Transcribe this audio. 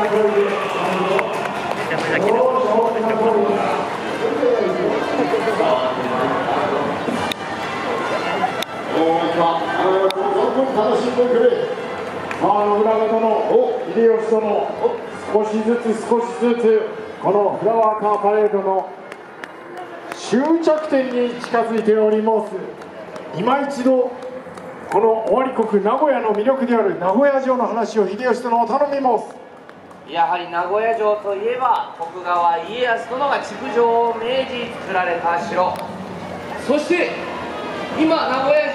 だけど楽しんでくれさあ信長殿秀吉殿少しずつ少しずつこのフラワーカーパレードの終着点に近づいております今一度この尾張国名古屋の魅力である名古屋城の話を秀吉殿を頼みますやはり名古屋城といえば徳川家康殿が築城を命じ作られた城。そして今名古屋城